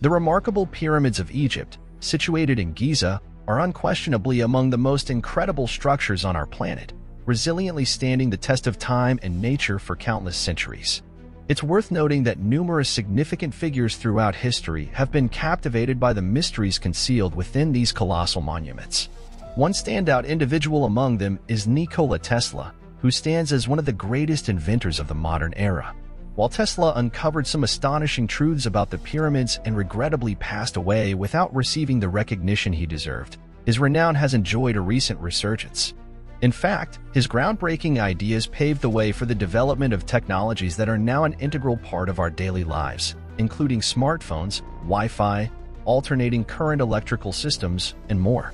The remarkable pyramids of Egypt, situated in Giza, are unquestionably among the most incredible structures on our planet, resiliently standing the test of time and nature for countless centuries. It's worth noting that numerous significant figures throughout history have been captivated by the mysteries concealed within these colossal monuments. One standout individual among them is Nikola Tesla, who stands as one of the greatest inventors of the modern era. While Tesla uncovered some astonishing truths about the pyramids and regrettably passed away without receiving the recognition he deserved, his renown has enjoyed a recent resurgence. In fact, his groundbreaking ideas paved the way for the development of technologies that are now an integral part of our daily lives, including smartphones, Wi-Fi, alternating current electrical systems, and more.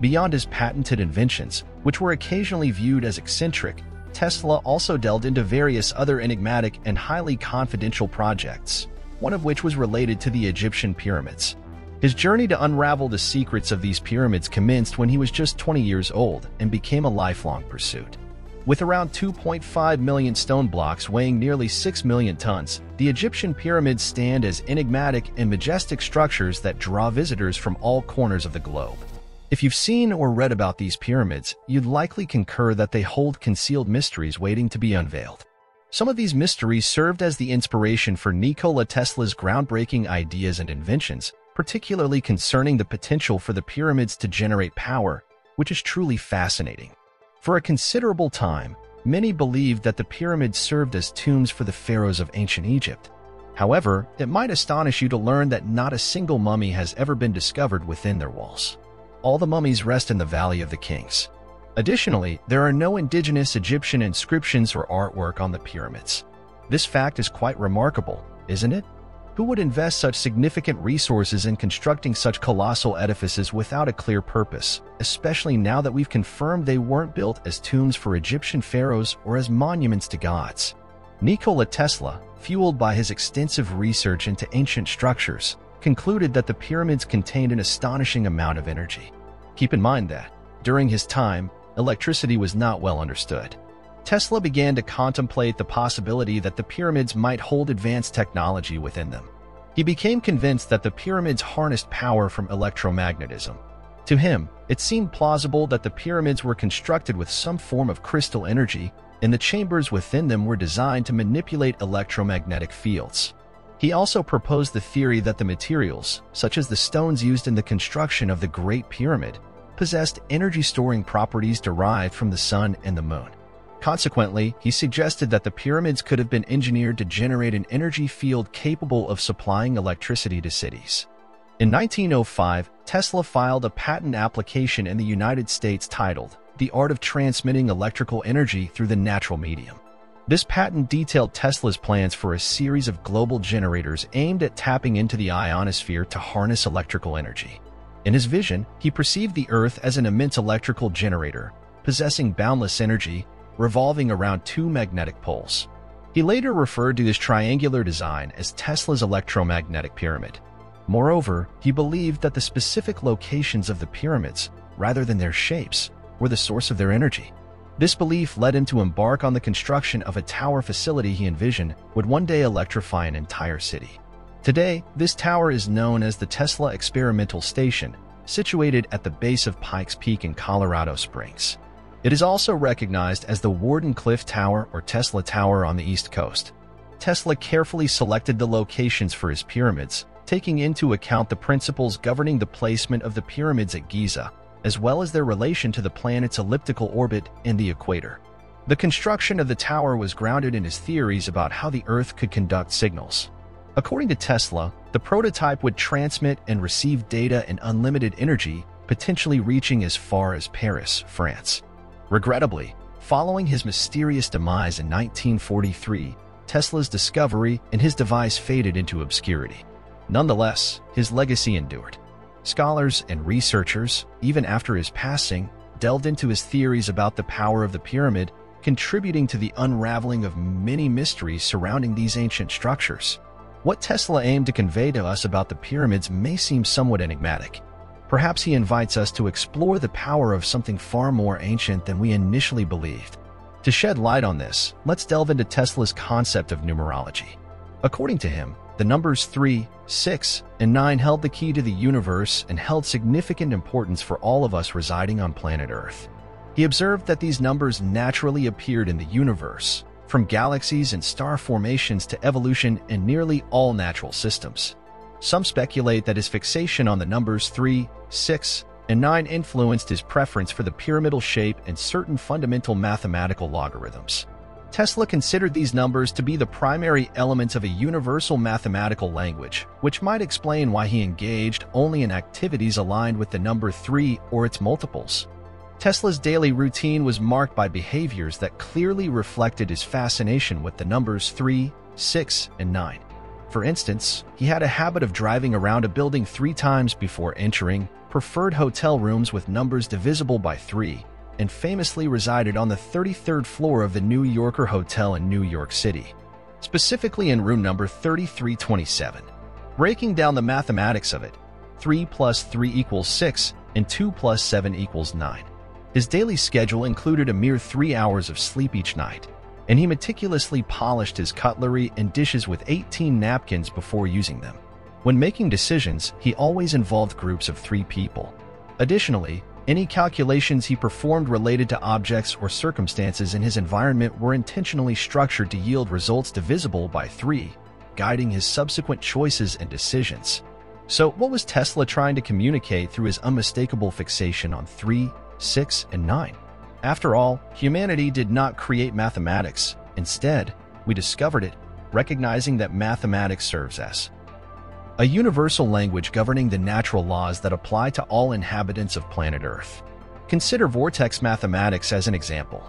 Beyond his patented inventions, which were occasionally viewed as eccentric, Tesla also delved into various other enigmatic and highly confidential projects, one of which was related to the Egyptian pyramids. His journey to unravel the secrets of these pyramids commenced when he was just 20 years old and became a lifelong pursuit. With around 2.5 million stone blocks weighing nearly 6 million tons, the Egyptian pyramids stand as enigmatic and majestic structures that draw visitors from all corners of the globe. If you've seen or read about these pyramids, you'd likely concur that they hold concealed mysteries waiting to be unveiled. Some of these mysteries served as the inspiration for Nikola Tesla's groundbreaking ideas and inventions, particularly concerning the potential for the pyramids to generate power, which is truly fascinating. For a considerable time, many believed that the pyramids served as tombs for the pharaohs of ancient Egypt. However, it might astonish you to learn that not a single mummy has ever been discovered within their walls. All the mummies rest in the Valley of the Kings. Additionally, there are no indigenous Egyptian inscriptions or artwork on the pyramids. This fact is quite remarkable, isn't it? Who would invest such significant resources in constructing such colossal edifices without a clear purpose, especially now that we've confirmed they weren't built as tombs for Egyptian pharaohs or as monuments to gods? Nikola Tesla, fueled by his extensive research into ancient structures, concluded that the pyramids contained an astonishing amount of energy. Keep in mind that, during his time, electricity was not well understood. Tesla began to contemplate the possibility that the pyramids might hold advanced technology within them. He became convinced that the pyramids harnessed power from electromagnetism. To him, it seemed plausible that the pyramids were constructed with some form of crystal energy, and the chambers within them were designed to manipulate electromagnetic fields. He also proposed the theory that the materials, such as the stones used in the construction of the Great Pyramid, possessed energy-storing properties derived from the sun and the moon. Consequently, he suggested that the pyramids could have been engineered to generate an energy field capable of supplying electricity to cities. In 1905, Tesla filed a patent application in the United States titled The Art of Transmitting Electrical Energy Through the Natural Medium. This patent detailed Tesla's plans for a series of global generators aimed at tapping into the ionosphere to harness electrical energy. In his vision, he perceived the Earth as an immense electrical generator, possessing boundless energy revolving around two magnetic poles. He later referred to his triangular design as Tesla's electromagnetic pyramid. Moreover, he believed that the specific locations of the pyramids, rather than their shapes, were the source of their energy. This belief led him to embark on the construction of a tower facility he envisioned would one day electrify an entire city. Today, this tower is known as the Tesla Experimental Station, situated at the base of Pikes Peak in Colorado Springs. It is also recognized as the Wardenclyffe Tower or Tesla Tower on the East Coast. Tesla carefully selected the locations for his pyramids, taking into account the principles governing the placement of the pyramids at Giza, as well as their relation to the planet's elliptical orbit and the equator. The construction of the tower was grounded in his theories about how the Earth could conduct signals. According to Tesla, the prototype would transmit and receive data in unlimited energy, potentially reaching as far as Paris, France. Regrettably, following his mysterious demise in 1943, Tesla's discovery and his device faded into obscurity. Nonetheless, his legacy endured. Scholars and researchers, even after his passing, delved into his theories about the power of the pyramid, contributing to the unraveling of many mysteries surrounding these ancient structures. What Tesla aimed to convey to us about the pyramids may seem somewhat enigmatic, Perhaps he invites us to explore the power of something far more ancient than we initially believed. To shed light on this, let's delve into Tesla's concept of numerology. According to him, the numbers 3, 6, and 9 held the key to the universe and held significant importance for all of us residing on planet Earth. He observed that these numbers naturally appeared in the universe, from galaxies and star formations to evolution in nearly all natural systems. Some speculate that his fixation on the numbers 3, 6, and 9 influenced his preference for the pyramidal shape and certain fundamental mathematical logarithms. Tesla considered these numbers to be the primary elements of a universal mathematical language, which might explain why he engaged only in activities aligned with the number 3 or its multiples. Tesla's daily routine was marked by behaviors that clearly reflected his fascination with the numbers 3, 6, and 9. For instance, he had a habit of driving around a building three times before entering, preferred hotel rooms with numbers divisible by 3, and famously resided on the 33rd floor of the New Yorker Hotel in New York City, specifically in room number 3327. Breaking down the mathematics of it, 3 plus 3 equals 6, and 2 plus 7 equals 9. His daily schedule included a mere three hours of sleep each night, and he meticulously polished his cutlery and dishes with 18 napkins before using them. When making decisions, he always involved groups of three people. Additionally, any calculations he performed related to objects or circumstances in his environment were intentionally structured to yield results divisible by three, guiding his subsequent choices and decisions. So, what was Tesla trying to communicate through his unmistakable fixation on 3, 6, and 9. After all, humanity did not create mathematics. Instead, we discovered it, recognizing that mathematics serves as a universal language governing the natural laws that apply to all inhabitants of planet Earth. Consider vortex mathematics as an example.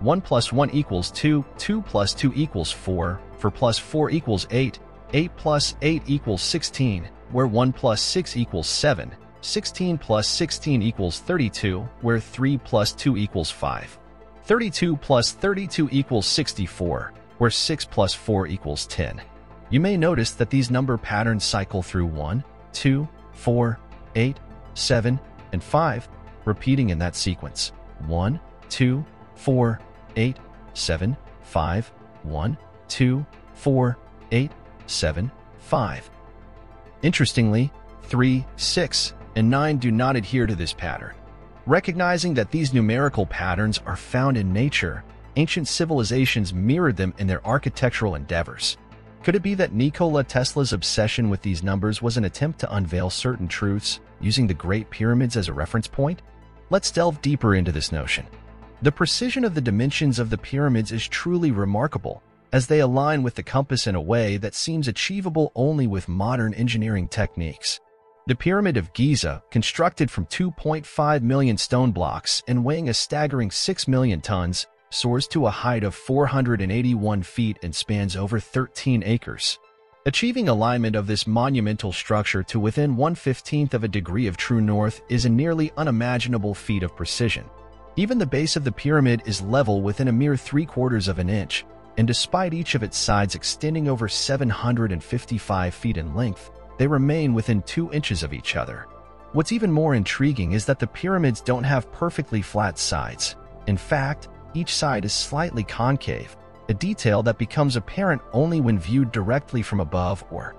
1 plus 1 equals 2, 2 plus 2 equals 4, 4 plus 4 equals 8, 8 plus 8 equals 16, where 1 plus 6 equals 7, 16 plus 16 equals 32, where 3 plus 2 equals 5. 32 plus 32 equals 64, where 6 plus 4 equals 10. You may notice that these number patterns cycle through 1, 2, 4, 8, 7, and 5, repeating in that sequence. 1, 2, 4, 8, 7, 5, 1, 2, 4, 8, 7, 5. Interestingly, 3, 6, and 9 do not adhere to this pattern. Recognizing that these numerical patterns are found in nature, ancient civilizations mirrored them in their architectural endeavors. Could it be that Nikola Tesla's obsession with these numbers was an attempt to unveil certain truths using the Great Pyramids as a reference point? Let's delve deeper into this notion. The precision of the dimensions of the pyramids is truly remarkable, as they align with the compass in a way that seems achievable only with modern engineering techniques. The Pyramid of Giza, constructed from 2.5 million stone blocks and weighing a staggering 6 million tons, soars to a height of 481 feet and spans over 13 acres. Achieving alignment of this monumental structure to within 1/15th of a degree of true north is a nearly unimaginable feat of precision. Even the base of the pyramid is level within a mere three-quarters of an inch, and despite each of its sides extending over 755 feet in length, they remain within two inches of each other. What's even more intriguing is that the pyramids don't have perfectly flat sides. In fact, each side is slightly concave, a detail that becomes apparent only when viewed directly from above or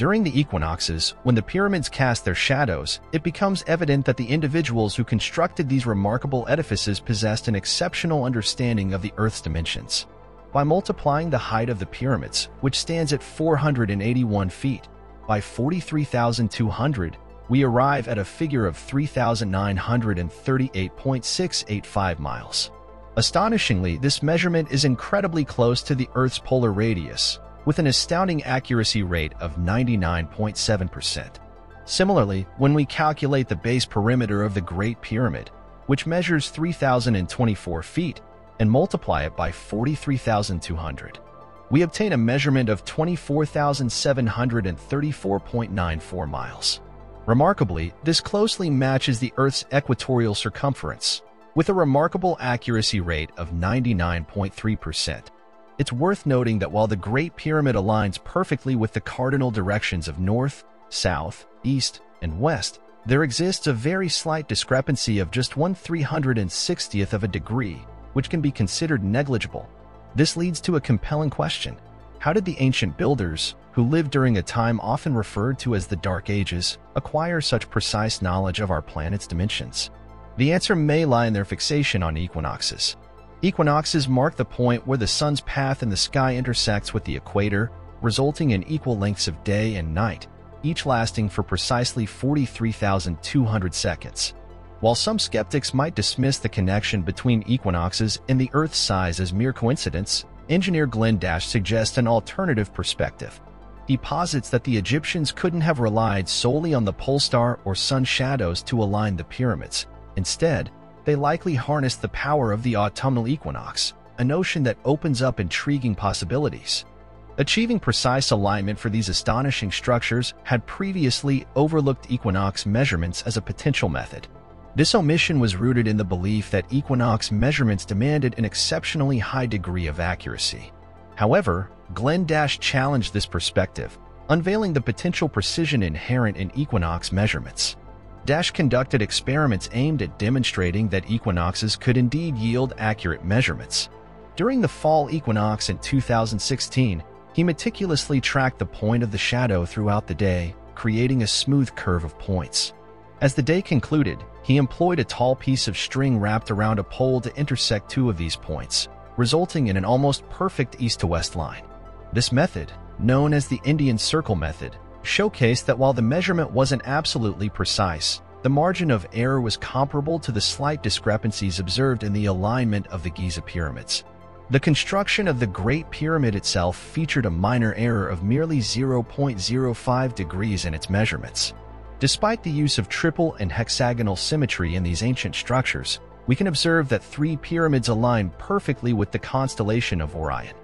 during the equinoxes, when the pyramids cast their shadows, it becomes evident that the individuals who constructed these remarkable edifices possessed an exceptional understanding of the Earth's dimensions. By multiplying the height of the pyramids, which stands at 481 feet, by 43,200, we arrive at a figure of 3,938.685 miles. Astonishingly, this measurement is incredibly close to the Earth's polar radius, with an astounding accuracy rate of 99.7%. Similarly, when we calculate the base perimeter of the Great Pyramid, which measures 3,024 feet, and multiply it by 43,200, we obtain a measurement of 24,734.94 miles. Remarkably, this closely matches the Earth's equatorial circumference, with a remarkable accuracy rate of 99.3%. It's worth noting that while the Great Pyramid aligns perfectly with the cardinal directions of north, south, east, and west, there exists a very slight discrepancy of just 1 360th of a degree, which can be considered negligible this leads to a compelling question. How did the ancient builders, who lived during a time often referred to as the Dark Ages, acquire such precise knowledge of our planet's dimensions? The answer may lie in their fixation on equinoxes. Equinoxes mark the point where the sun's path in the sky intersects with the equator, resulting in equal lengths of day and night, each lasting for precisely 43,200 seconds. While some skeptics might dismiss the connection between equinoxes and the Earth's size as mere coincidence, engineer Glenn Dash suggests an alternative perspective. He posits that the Egyptians couldn't have relied solely on the pole star or sun shadows to align the pyramids. Instead, they likely harnessed the power of the autumnal equinox, a notion that opens up intriguing possibilities. Achieving precise alignment for these astonishing structures had previously overlooked equinox measurements as a potential method. This omission was rooted in the belief that equinox measurements demanded an exceptionally high degree of accuracy. However, Glenn Dash challenged this perspective, unveiling the potential precision inherent in equinox measurements. Dash conducted experiments aimed at demonstrating that equinoxes could indeed yield accurate measurements. During the fall equinox in 2016, he meticulously tracked the point of the shadow throughout the day, creating a smooth curve of points. As the day concluded, he employed a tall piece of string wrapped around a pole to intersect two of these points, resulting in an almost perfect east-to-west line. This method, known as the Indian Circle method, showcased that while the measurement wasn't absolutely precise, the margin of error was comparable to the slight discrepancies observed in the alignment of the Giza pyramids. The construction of the Great Pyramid itself featured a minor error of merely 0.05 degrees in its measurements. Despite the use of triple and hexagonal symmetry in these ancient structures, we can observe that three pyramids align perfectly with the constellation of Orion.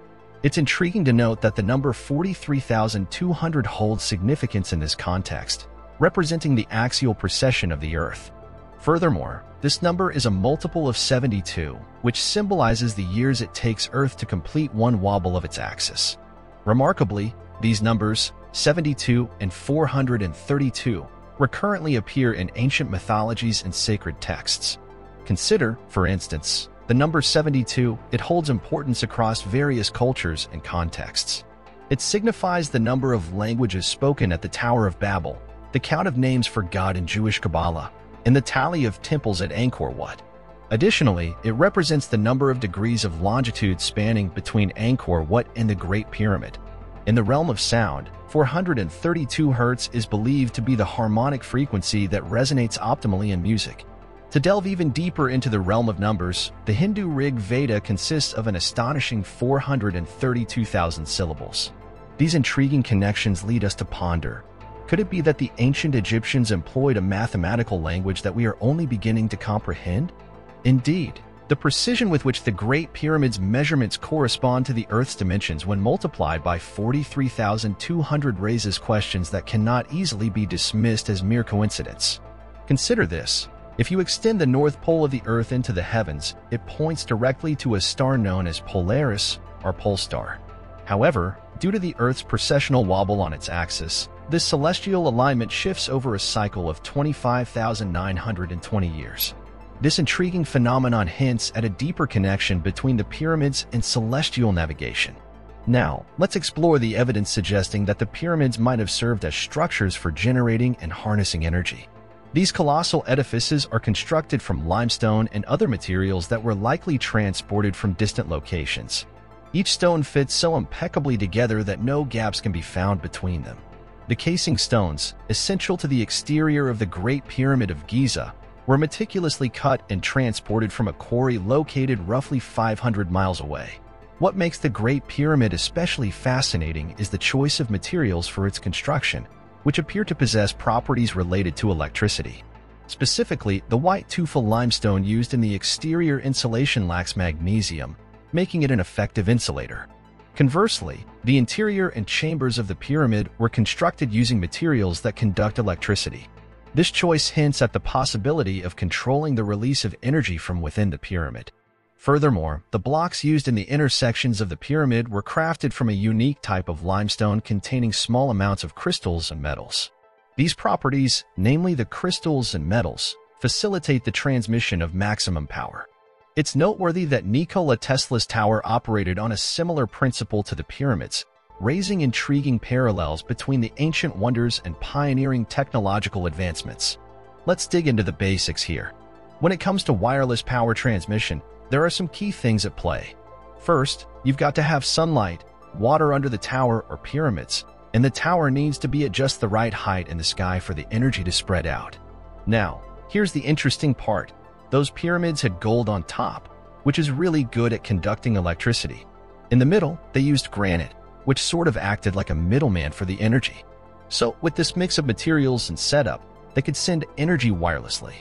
It's intriguing to note that the number 43,200 holds significance in this context, representing the axial precession of the Earth. Furthermore, this number is a multiple of 72, which symbolizes the years it takes Earth to complete one wobble of its axis. Remarkably, these numbers, 72 and 432, recurrently appear in ancient mythologies and sacred texts. Consider, for instance, the number 72, it holds importance across various cultures and contexts. It signifies the number of languages spoken at the Tower of Babel, the count of names for God in Jewish Kabbalah, and the tally of temples at Angkor Wat. Additionally, it represents the number of degrees of longitude spanning between Angkor Wat and the Great Pyramid. In the realm of sound, 432 Hz is believed to be the harmonic frequency that resonates optimally in music. To delve even deeper into the realm of numbers, the Hindu Rig Veda consists of an astonishing 432,000 syllables. These intriguing connections lead us to ponder could it be that the ancient Egyptians employed a mathematical language that we are only beginning to comprehend? Indeed, the precision with which the Great Pyramid's measurements correspond to the Earth's dimensions when multiplied by 43,200 raises questions that cannot easily be dismissed as mere coincidence. Consider this. If you extend the north pole of the Earth into the heavens, it points directly to a star known as Polaris, or pole star. However, due to the Earth's precessional wobble on its axis, this celestial alignment shifts over a cycle of 25,920 years. This intriguing phenomenon hints at a deeper connection between the pyramids and celestial navigation. Now, let's explore the evidence suggesting that the pyramids might have served as structures for generating and harnessing energy. These colossal edifices are constructed from limestone and other materials that were likely transported from distant locations. Each stone fits so impeccably together that no gaps can be found between them. The casing stones, essential to the exterior of the Great Pyramid of Giza, were meticulously cut and transported from a quarry located roughly 500 miles away. What makes the Great Pyramid especially fascinating is the choice of materials for its construction, which appear to possess properties related to electricity. Specifically, the white tufa limestone used in the exterior insulation lacks magnesium, making it an effective insulator. Conversely, the interior and chambers of the pyramid were constructed using materials that conduct electricity. This choice hints at the possibility of controlling the release of energy from within the pyramid. Furthermore, the blocks used in the intersections of the pyramid were crafted from a unique type of limestone containing small amounts of crystals and metals. These properties, namely the crystals and metals, facilitate the transmission of maximum power. It's noteworthy that Nikola Tesla's tower operated on a similar principle to the pyramids, raising intriguing parallels between the ancient wonders and pioneering technological advancements. Let's dig into the basics here. When it comes to wireless power transmission, there are some key things at play. First, you've got to have sunlight, water under the tower or pyramids, and the tower needs to be at just the right height in the sky for the energy to spread out. Now, here's the interesting part. Those pyramids had gold on top, which is really good at conducting electricity. In the middle, they used granite, which sort of acted like a middleman for the energy. So, with this mix of materials and setup, they could send energy wirelessly.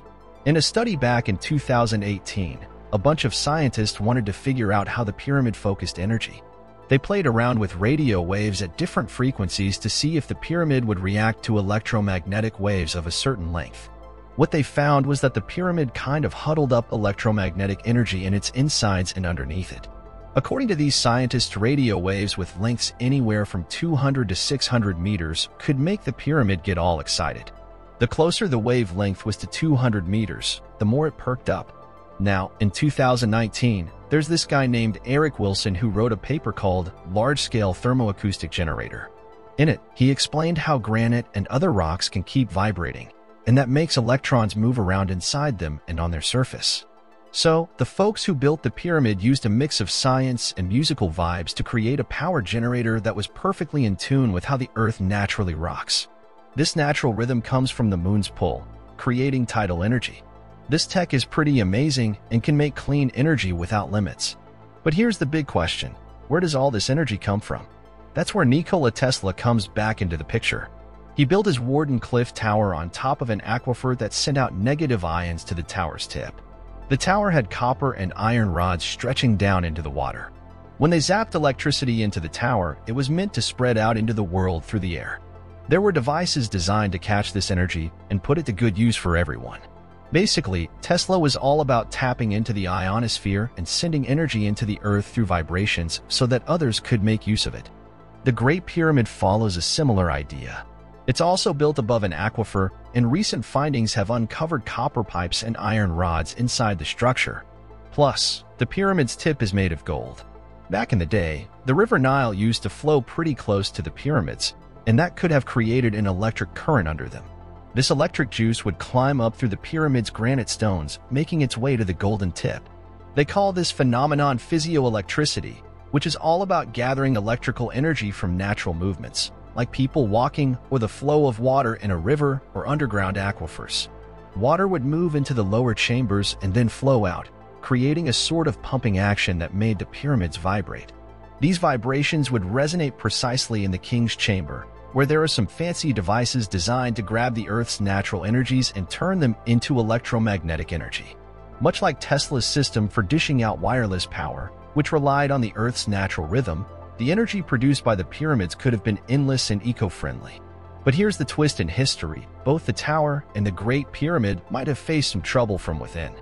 In a study back in 2018, a bunch of scientists wanted to figure out how the pyramid focused energy. They played around with radio waves at different frequencies to see if the pyramid would react to electromagnetic waves of a certain length. What they found was that the pyramid kind of huddled up electromagnetic energy in its insides and underneath it. According to these scientists, radio waves with lengths anywhere from 200 to 600 meters could make the pyramid get all excited. The closer the wavelength was to 200 meters, the more it perked up. Now, in 2019, there's this guy named Eric Wilson who wrote a paper called Large Scale Thermoacoustic Generator. In it, he explained how granite and other rocks can keep vibrating, and that makes electrons move around inside them and on their surface. So, the folks who built the pyramid used a mix of science and musical vibes to create a power generator that was perfectly in tune with how the Earth naturally rocks. This natural rhythm comes from the moon's pull, creating tidal energy. This tech is pretty amazing and can make clean energy without limits. But here's the big question. Where does all this energy come from? That's where Nikola Tesla comes back into the picture. He built his Wardenclyffe Tower on top of an aquifer that sent out negative ions to the tower's tip. The tower had copper and iron rods stretching down into the water. When they zapped electricity into the tower, it was meant to spread out into the world through the air. There were devices designed to catch this energy and put it to good use for everyone. Basically, Tesla was all about tapping into the ionosphere and sending energy into the Earth through vibrations so that others could make use of it. The Great Pyramid follows a similar idea. It's also built above an aquifer, and recent findings have uncovered copper pipes and iron rods inside the structure. Plus, the pyramid's tip is made of gold. Back in the day, the River Nile used to flow pretty close to the pyramids, and that could have created an electric current under them. This electric juice would climb up through the pyramid's granite stones, making its way to the golden tip. They call this phenomenon piezoelectricity, which is all about gathering electrical energy from natural movements like people walking or the flow of water in a river or underground aquifers. Water would move into the lower chambers and then flow out, creating a sort of pumping action that made the pyramids vibrate. These vibrations would resonate precisely in the king's chamber, where there are some fancy devices designed to grab the Earth's natural energies and turn them into electromagnetic energy. Much like Tesla's system for dishing out wireless power, which relied on the Earth's natural rhythm, the energy produced by the pyramids could have been endless and eco-friendly. But here's the twist in history. Both the tower and the Great Pyramid might have faced some trouble from within.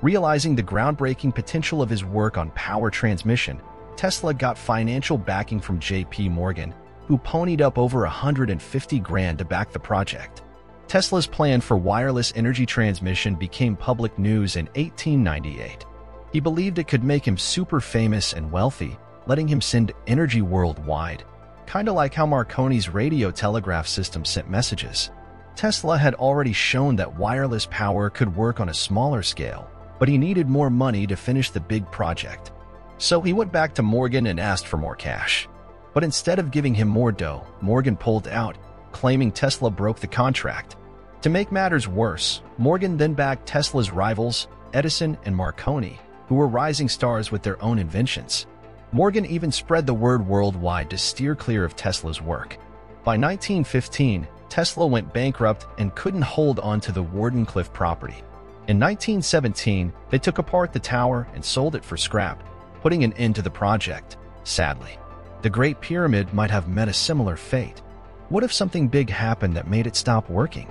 Realizing the groundbreaking potential of his work on power transmission, Tesla got financial backing from J.P. Morgan, who ponied up over 150 grand to back the project. Tesla's plan for wireless energy transmission became public news in 1898. He believed it could make him super famous and wealthy, letting him send energy worldwide, kinda like how Marconi's radio telegraph system sent messages. Tesla had already shown that wireless power could work on a smaller scale, but he needed more money to finish the big project. So he went back to Morgan and asked for more cash. But instead of giving him more dough, Morgan pulled out, claiming Tesla broke the contract. To make matters worse, Morgan then backed Tesla's rivals, Edison and Marconi, who were rising stars with their own inventions. Morgan even spread the word worldwide to steer clear of Tesla's work. By 1915, Tesla went bankrupt and couldn't hold on to the Wardenclyffe property. In 1917, they took apart the tower and sold it for scrap, putting an end to the project. Sadly, the Great Pyramid might have met a similar fate. What if something big happened that made it stop working?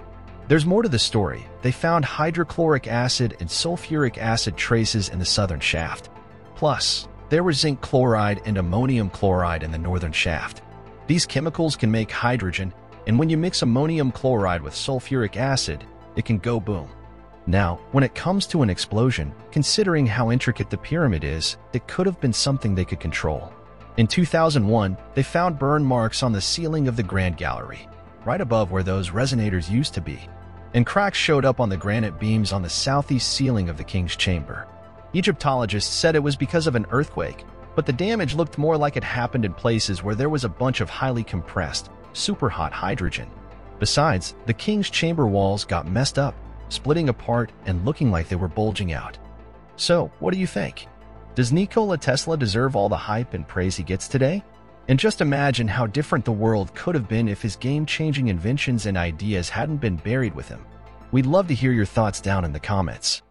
There's more to the story. They found hydrochloric acid and sulfuric acid traces in the southern shaft. Plus, there was zinc chloride and ammonium chloride in the northern shaft. These chemicals can make hydrogen, and when you mix ammonium chloride with sulfuric acid, it can go boom. Now, when it comes to an explosion, considering how intricate the pyramid is, it could have been something they could control. In 2001, they found burn marks on the ceiling of the Grand Gallery, right above where those resonators used to be, and cracks showed up on the granite beams on the southeast ceiling of the King's Chamber. Egyptologists said it was because of an earthquake, but the damage looked more like it happened in places where there was a bunch of highly compressed, super hot hydrogen. Besides, the King's Chamber walls got messed up, splitting apart and looking like they were bulging out. So, what do you think? Does Nikola Tesla deserve all the hype and praise he gets today? And just imagine how different the world could have been if his game-changing inventions and ideas hadn't been buried with him. We'd love to hear your thoughts down in the comments.